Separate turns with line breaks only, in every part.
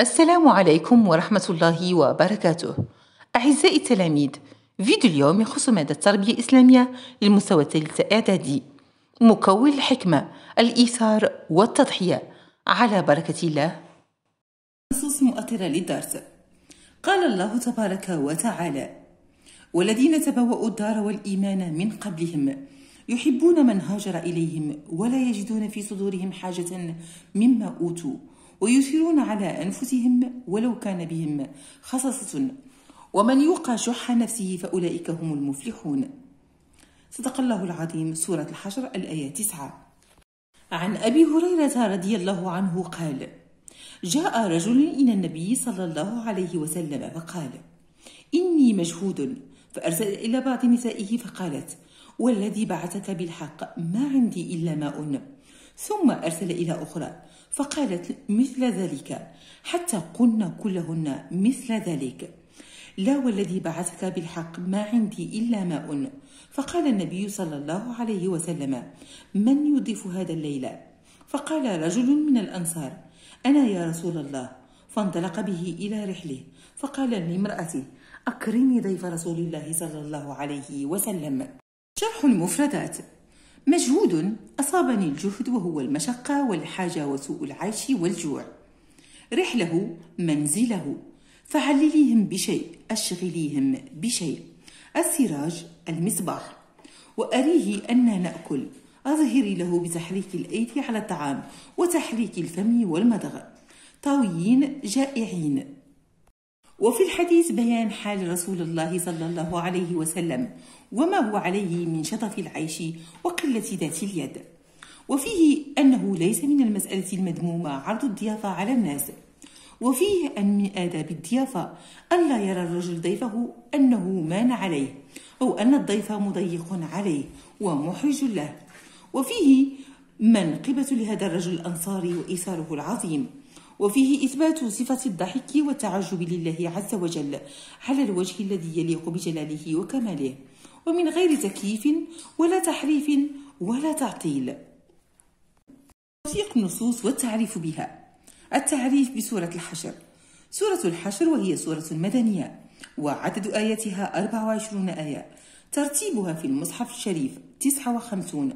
السلام عليكم ورحمة الله وبركاته. أعزائي التلاميذ فيديو اليوم يخص مادة التربية الإسلامية للمستوى الثالث إعدادي مكون الحكمة الإيثار والتضحية. على بركة الله.
نصوص مؤثرة للدرس. قال الله تبارك وتعالى والذين تبوأوا الدار والإيمان من قبلهم يحبون من هاجر إليهم ولا يجدون في صدورهم حاجة مما أوتوا. ويثيرون على أنفسهم ولو كان بهم خصصة ومن يوقى شح نفسه فأولئك هم المفلحون. صدق الله العظيم. سورة الحشر الآية 9 عن أبي هريرة رضي الله عنه قال جاء رجل إلى النبي صلى الله عليه وسلم فقال إني مجهود. فأرسل إلى بعض نسائه فقالت والذي بعثك بالحق ما عندي إلا ماء. ثم أرسل إلى أخرى فقالت مثل ذلك حتى قلنا كلهن مثل ذلك. لا والذي بعثك بالحق ما عندي إلا ماء. فقال النبي صلى الله عليه وسلم من يضيف هذا الليل؟ فقال رجل من الأنصار أنا يا رسول الله. فانطلق به إلى رحله فقال لامرأته أكرمي ضيف رسول الله صلى الله عليه وسلم. شرح المفردات. مجهود أصابني الجهد وهو المشقة والحاجة وسوء العيش والجوع. رحله منزله فعلليهم بشيء أشغليهم بشيء. السراج المصباح وأريه أن نأكل. أظهري له بتحريك الأيدي على الطعام وتحريك الفم والمضغ. طاويين جائعين. وفي الحديث بيان حال رسول الله صلى الله عليه وسلم وما هو عليه من شطف العيش وقلة ذات اليد. وفيه أنه ليس من المسألة المذمومة عرض الضيافة على الناس. وفيه أن من آداب الضيافة ألا يرى الرجل ضيفه أنه مان عليه أو أن الضيف مضيق عليه ومحرج له. وفيه منقبة لهذا الرجل الأنصاري وإيثاره العظيم. وفيه إثبات صفة الضحك والتعجب لله عز وجل على الوجه الذي يليق بجلاله وكماله. ومن غير تكييف ولا تحريف ولا تعطيل. توثيق النصوص والتعريف بها. التعريف بسورة الحشر. سورة الحشر وهي سورة مدنية وعدد آياتها 24 آية. ترتيبها في المصحف الشريف 59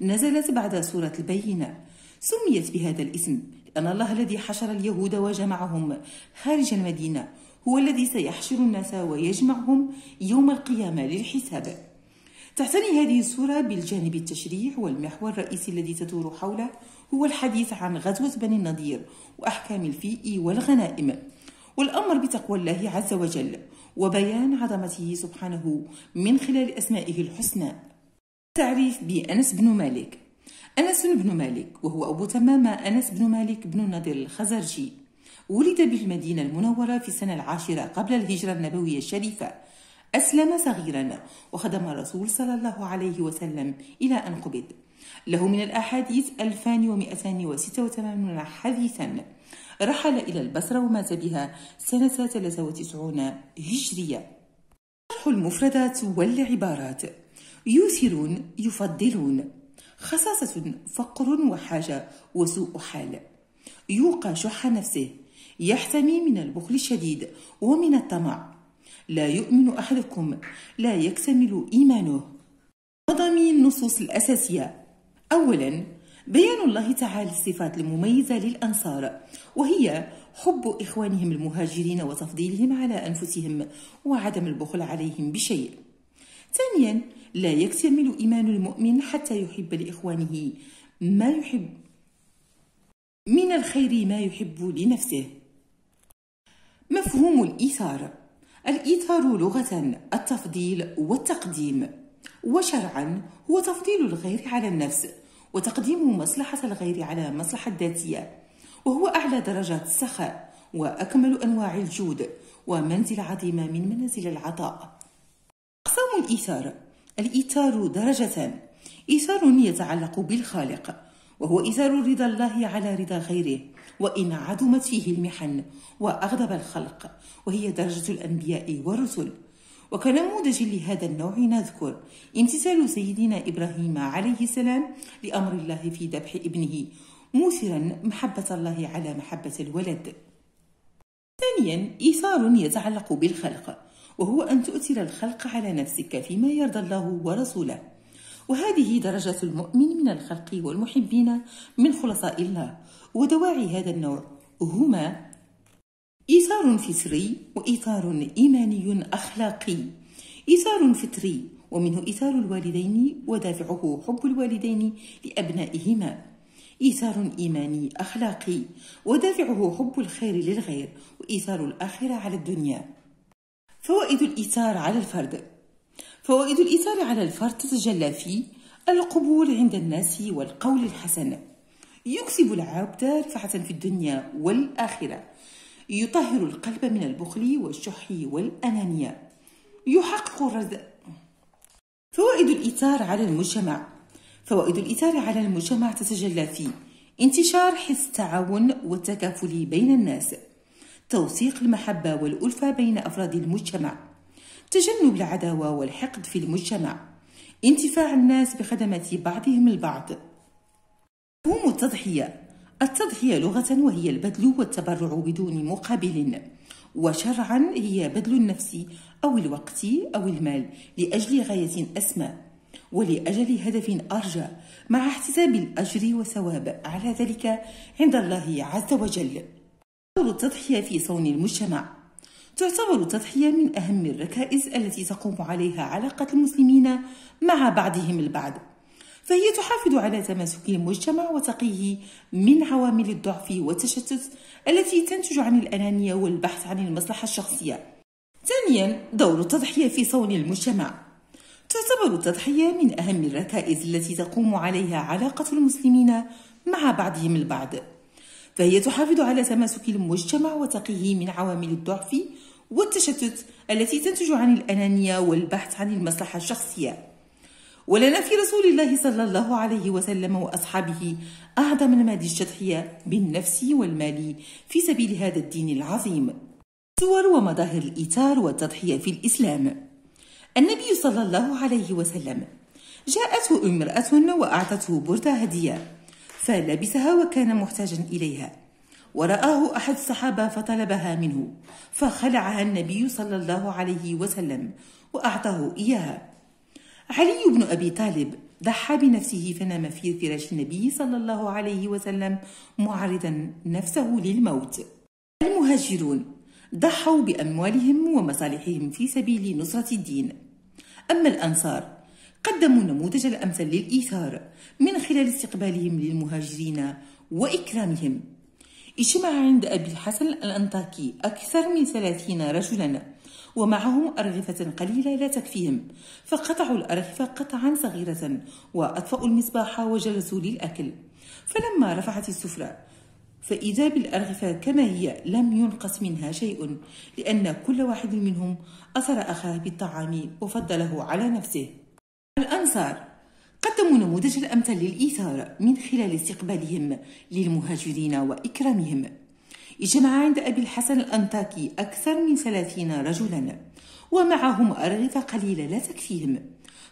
نزلت بعد سورة البينة. سميت بهذا الاسم لأن الله الذي حشر اليهود وجمعهم خارج المدينة. هو الذي سيحشر الناس ويجمعهم يوم القيامة للحساب. تعتني هذه السورة بالجانب التشريع والمحور الرئيسي الذي تدور حوله هو الحديث عن غزوة بني النضير وأحكام الفيء والغنائم. والأمر بتقوى الله عز وجل وبيان عظمته سبحانه من خلال أسمائه الحسنى. تعريف بأنس بن مالك. أنس بن مالك وهو أبو تمامة أنس بن مالك بن النضر الخزرجي. ولد بالمدينة المنورة في السنة العاشرة قبل الهجرة النبوية الشريفة. أسلم صغيرا وخدم الرسول صلى الله عليه وسلم إلى أن قبض. له من الأحاديث 2286 حديثا. رحل إلى البصرة ومات بها سنة 93 هجرية. شرح المفردات والعبارات. يوثرون يفضلون. خصاصة فقر وحاجة وسوء حال. يوقى شح نفسه. يحتمي من البخل الشديد ومن الطمع. لا يؤمن أحدكم لا يكتمل إيمانه. مضامين النصوص الأساسية. أولا بيان الله تعالى الصفات المميزة للأنصار وهي حب إخوانهم المهاجرين وتفضيلهم على أنفسهم وعدم البخل عليهم بشيء. ثانيا لا يكتمل إيمان المؤمن حتى يحب لإخوانه ما يحب. من الخير ما يحب لنفسه. مفهوم الإيثار. الإيثار لغة التفضيل والتقديم. وشرعا هو تفضيل الغير على النفس وتقديم مصلحة الغير على مصلحة ذاتية وهو أعلى درجات السخاء وأكمل أنواع الجود ومنزل عظيمة من منازل العطاء. أقسام الإيثار. الإيثار درجتان إيثار يتعلق بالخالق. وهو إيثار رضا الله على رضا غيره وإن عظمت فيه المحن وأغضب الخلق وهي درجة الأنبياء والرسل. وكنموذج لهذا النوع نذكر امتثال سيدنا إبراهيم عليه السلام لأمر الله في ذبح ابنه موثرا محبة الله على محبة الولد. ثانيا إيثار يتعلق بالخلق وهو أن تؤثر الخلق على نفسك فيما يرضى الله ورسوله. وهذه درجة المؤمن من الخلق والمحبين من خلصاء الله ودواعي هذا النوع هما إيثار فطري وإيثار إيماني أخلاقي. إيثار فطري ومنه إيثار الوالدين ودافعه حب الوالدين لأبنائهما. إيثار إيماني أخلاقي ودافعه حب الخير للغير وإيثار الآخرة على الدنيا. فوائد الإيثار على الفرد. فوائد الإيثار على الفرد تتجلى في القبول عند الناس والقول الحسن. يكسب العبد رفعة في الدنيا والآخرة. يطهر القلب من البخل والشح والأنانية. يحقق الرزق. فوائد الإيثار على المجتمع. فوائد الإيثار على المجتمع تتجلى في انتشار حس التعاون والتكافل بين الناس. توثيق المحبة والألفة بين أفراد المجتمع. تجنب العداوة والحقد في المجتمع. انتفاع الناس بخدمة بعضهم البعض. مفهوم التضحية. التضحية لغة وهي البذل والتبرع بدون مقابل. وشرعا هي بذل النفس أو الوقت أو المال لأجل غاية أسمى ولأجل هدف أرجى مع احتساب الأجر والثواب. على ذلك عند الله عز وجل. التضحية في صون المجتمع. تعتبر التضحية من أهم الركائز التي تقوم عليها علاقة المسلمين مع بعضهم البعض. فهي تحافظ على تماسك المجتمع وتقيه من عوامل الضعف والتشتت التي تنتج عن الأنانية والبحث عن المصلحة الشخصية. ثانيا دور التضحية في صون المجتمع. تعتبر التضحية من أهم الركائز التي تقوم عليها علاقة المسلمين مع بعضهم البعض. فهي تحافظ على تماسك المجتمع وتقيه من عوامل الضعف والتشتت التي تنتج عن الأنانية والبحث عن المصلحة الشخصية. ولنا في رسول الله صلى الله عليه وسلم وأصحابه أعظم نماذج التضحية بالنفس والمال في سبيل هذا الدين العظيم. صور ومظاهر الإيثار والتضحية في الإسلام. النبي صلى الله عليه وسلم جاءته امرأة وأعطته بردة هدية فلبسها وكان محتاجا إليها. ورآه أحد الصحابة فطلبها منه فخلعها النبي صلى الله عليه وسلم وأعطاه إياها. علي بن أبي طالب ضحى بنفسه فنام في فراش النبي صلى الله عليه وسلم معرضا نفسه للموت. المهاجرون ضحوا بأموالهم ومصالحهم في سبيل نصرة الدين. أما الأنصار قدموا نموذج الأمثل للإيثار من خلال استقبالهم للمهاجرين وإكرامهم. اجتمع عند أبي الحسن الأنطاكي أكثر من ثلاثين رجلا ومعهم أرغفة قليلة لا تكفيهم فقطعوا الأرغفة قطعا صغيرة وأطفأوا المصباح وجلسوا للأكل. فلما رفعت السفرة فإذا بالأرغفة كما هي لم ينقص منها شيء لأن كل واحد منهم أثر أخاه بالطعام وفضله على نفسه. الأنصار قدموا نموذج الأمثل للإيثار من خلال استقبالهم للمهاجرين وإكرامهم. اجتمع عند أبي الحسن الأنطاكي أكثر من ثلاثين رجلا ومعهم أرغفة قليلة لا تكفيهم.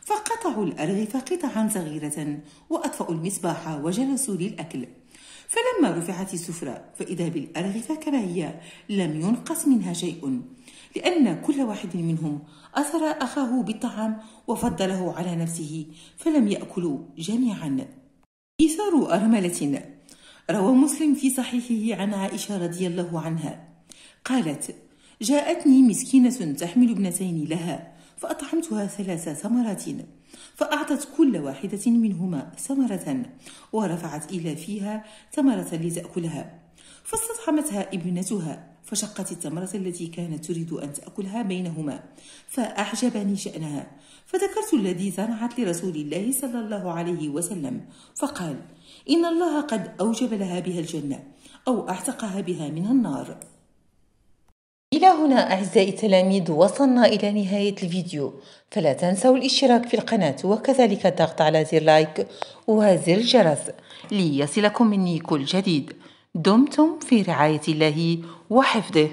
فقطعوا الأرغفة قطعا صغيرة وأطفأوا المصباح وجلسوا للأكل. فلما رفعت السفرة فإذا بالأرغفة كما هي لم ينقص منها شيء لأن كل واحد منهم أثر أخاه بالطعام وفضله على نفسه فلم يأكلوا جميعا. إيثار أرملة. روى مسلم في صحيحه عن عائشة رضي الله عنها قالت جاءتني مسكينة تحمل ابنتين لها فأطعمتها ثلاث ثمرات. فأعطت كل واحدة منهما ثمرة ورفعت إلى فيها ثمرة لتأكلها. فاستطعمتها ابنتها فشقت التمرة التي كانت تريد أن تأكلها بينهما. فأعجبني شأنها. فذكرت الذي صنعت لرسول الله صلى الله عليه وسلم. فقال إن الله قد أوجب لها بها الجنة أو أعتقها بها من النار.
إلى هنا أعزائي التلاميذ وصلنا إلى نهاية الفيديو. فلا تنسوا الاشتراك في القناة وكذلك الضغط على زر لايك وزر الجرس ليصلكم مني كل جديد. دمتم في رعاية الله وحفظه.